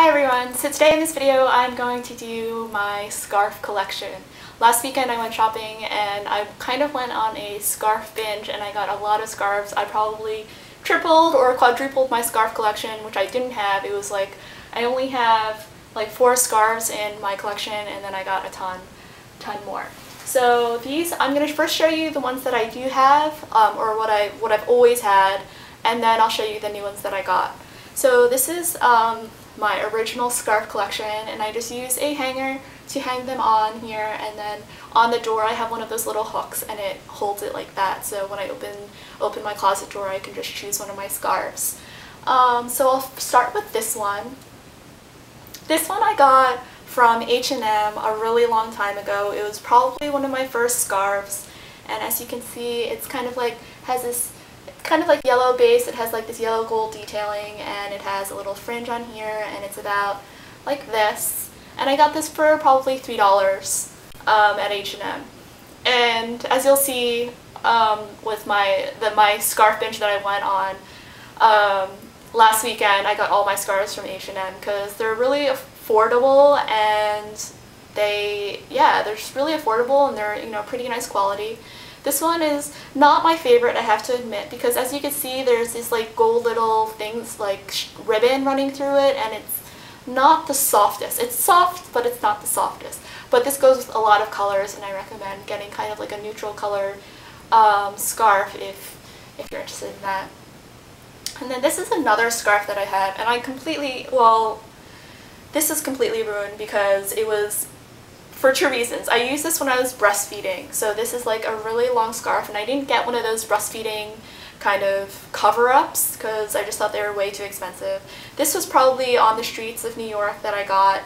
Hi everyone! So today in this video I'm going to do my scarf collection. Last weekend I went shopping and I kind of went on a scarf binge and I got a lot of scarves. I probably tripled or quadrupled my scarf collection which I didn't have. It was like I only have like four scarves in my collection and then I got a ton, ton more. So these, I'm going to first show you the ones that I do have um, or what, I, what I've always had and then I'll show you the new ones that I got. So this is um, my original scarf collection and I just use a hanger to hang them on here and then on the door I have one of those little hooks and it holds it like that so when I open open my closet door I can just choose one of my scarves. Um, so I'll start with this one. This one I got from H&M a really long time ago. It was probably one of my first scarves and as you can see it's kind of like has this kind of like yellow base. It has like this yellow gold detailing and it has a little fringe on here and it's about like this. And I got this for probably $3 um, at H&M. And as you'll see um, with my the my scarf binge that I went on um, last weekend, I got all my scarves from H&M because they're really affordable and they, yeah, they're just really affordable and they're, you know, pretty nice quality. This one is not my favorite, I have to admit, because as you can see, there's these like gold little things like ribbon running through it, and it's not the softest. It's soft, but it's not the softest. But this goes with a lot of colors, and I recommend getting kind of like a neutral color um, scarf if, if you're interested in that. And then this is another scarf that I have, and I completely, well, this is completely ruined because it was for two reasons. I used this when I was breastfeeding. So this is like a really long scarf and I didn't get one of those breastfeeding kind of cover-ups because I just thought they were way too expensive. This was probably on the streets of New York that I got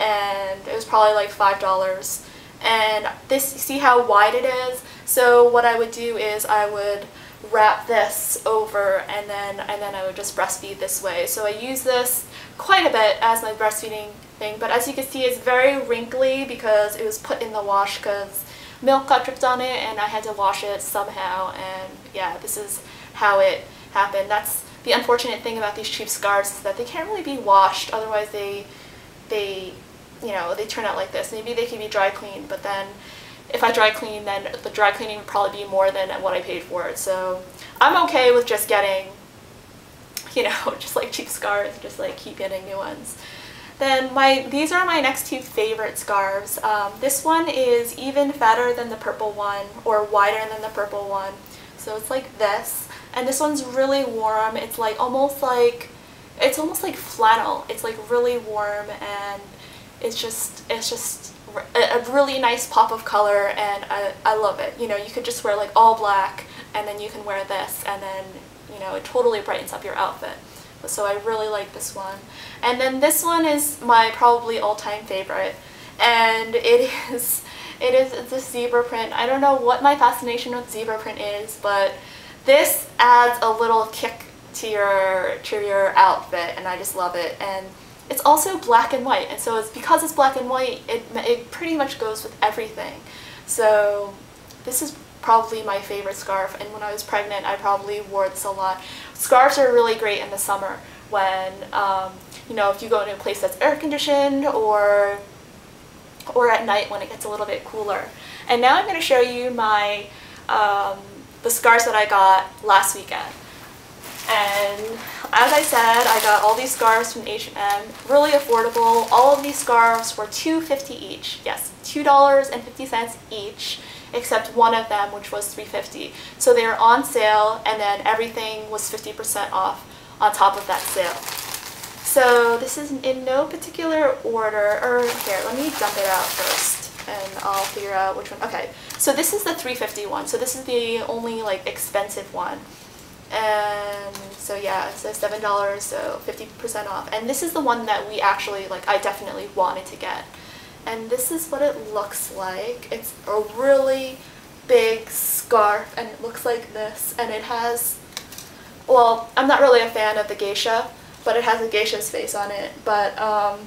and it was probably like $5. And this, see how wide it is? So what I would do is I would wrap this over and then and then I would just breastfeed this way. So I use this quite a bit as my breastfeeding but as you can see it's very wrinkly because it was put in the wash because milk got dripped on it and I had to wash it somehow and yeah, this is how it happened. That's the unfortunate thing about these cheap scarves is that they can't really be washed, otherwise they, they, you know, they turn out like this. Maybe they can be dry cleaned, but then if I dry clean, then the dry cleaning would probably be more than what I paid for it. So I'm okay with just getting, you know, just like cheap scarves, just like keep getting new ones. Then my these are my next two favorite scarves. Um, this one is even fatter than the purple one or wider than the purple one. So it's like this. And this one's really warm. It's like almost like, it's almost like flannel. It's like really warm and it's just, it's just a really nice pop of color and I, I love it. You know, you could just wear like all black and then you can wear this and then, you know, it totally brightens up your outfit. So I really like this one. And then this one is my probably all-time favorite and it is it is the zebra print. I don't know what my fascination with zebra print is, but this adds a little kick to your to your outfit and I just love it. And it's also black and white, and so it's because it's black and white, it, it pretty much goes with everything. So this is probably my favorite scarf, and when I was pregnant, I probably wore this a lot. Scarves are really great in the summer when, um, you know, if you go to a place that's air conditioned or or at night when it gets a little bit cooler. And now I'm going to show you my um, the scarves that I got last weekend. And as I said, I got all these scarves from H&M, really affordable. All of these scarves were $2.50 each. Yes, $2.50 each, except one of them, which was $3.50. So they were on sale, and then everything was 50% off on top of that sale. So this is in no particular order, or here, let me dump it out first, and I'll figure out which one. Okay, so this is the 350 one, so this is the only like expensive one. And so yeah, it says $7, so 50% off. And this is the one that we actually, like, I definitely wanted to get. And this is what it looks like. It's a really big scarf, and it looks like this. And it has, well, I'm not really a fan of the geisha, but it has a geisha's face on it. But um,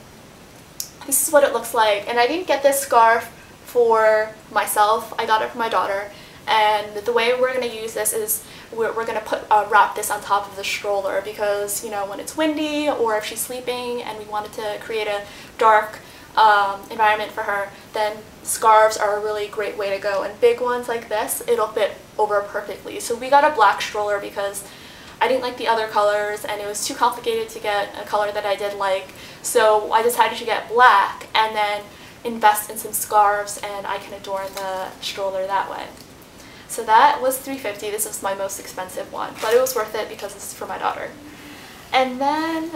this is what it looks like. And I didn't get this scarf for myself. I got it for my daughter And the way we're going to use this is we're, we're going to put uh, wrap this on top of the stroller because, you know, when it's windy or if she's sleeping and we wanted to create a dark um, environment for her, then scarves are a really great way to go. And big ones like this, it'll fit over perfectly. So we got a black stroller because I didn't like the other colors and it was too complicated to get a color that I did like. So I decided to get black and then invest in some scarves and I can adorn the stroller that way. So that was 350. This is my most expensive one, but it was worth it because it's for my daughter. And then,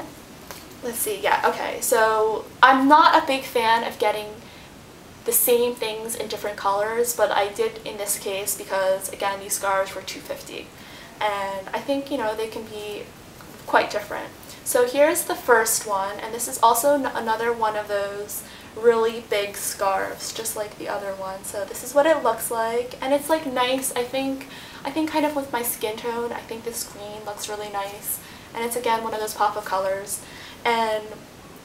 let's see, yeah, okay. So I'm not a big fan of getting the same things in different colors, but I did in this case because, again, these scarves were 250 And I think, you know, they can be quite different. So here's the first one, and this is also another one of those really big scarves, just like the other one. So this is what it looks like, and it's like nice. I think, I think kind of with my skin tone, I think this green looks really nice, and it's again one of those pop of colors. And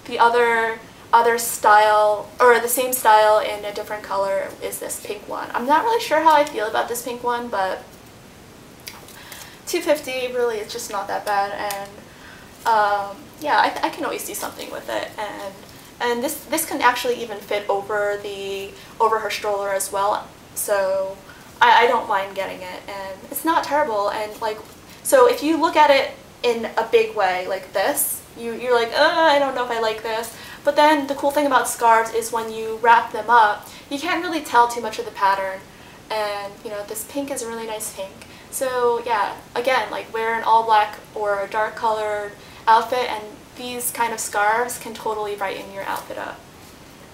the other other style, or the same style in a different color is this pink one. I'm not really sure how I feel about this pink one, but 250 really is just not that bad, and um, yeah, I, I can always do something with it, and and this, this can actually even fit over the over her stroller as well. So I, I don't mind getting it and it's not terrible and like so if you look at it in a big way like this, you, you're like, uh, I don't know if I like this. But then the cool thing about scarves is when you wrap them up, you can't really tell too much of the pattern. And you know, this pink is a really nice pink. So yeah, again, like wear an all black or a dark colored outfit and these kind of scarves can totally brighten your outfit up.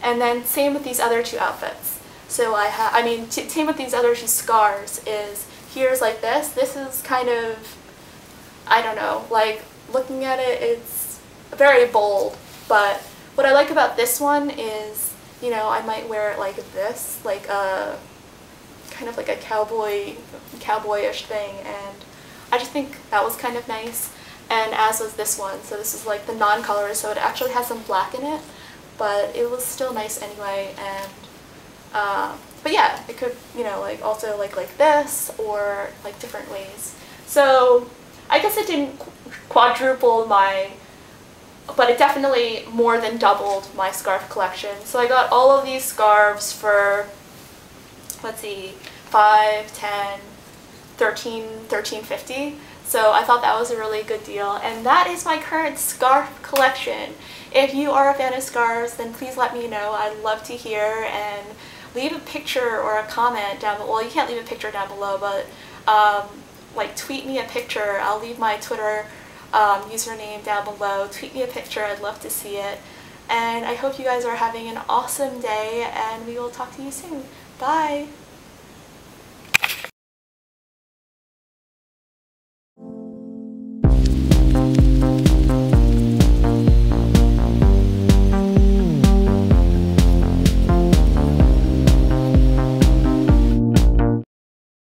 And then same with these other two outfits. So I have, I mean, same with these other two scarves is here's like this. This is kind of, I don't know, like looking at it, it's very bold. But what I like about this one is, you know, I might wear it like this, like a kind of like a cowboy, cowboyish thing. And I just think that was kind of nice and as was this one. So this is like the non-color, so it actually has some black in it, but it was still nice anyway. And uh, but yeah, it could you know like also like like this or like different ways. So I guess it didn't quadruple my, but it definitely more than doubled my scarf collection. So I got all of these scarves for, let's see, 5, 10, 13, 13.50. So I thought that was a really good deal. And that is my current scarf collection. If you are a fan of scarves, then please let me know. I'd love to hear and leave a picture or a comment down below. Well, you can't leave a picture down below, but um, like tweet me a picture. I'll leave my Twitter um, username down below. Tweet me a picture. I'd love to see it. And I hope you guys are having an awesome day, and we will talk to you soon. Bye!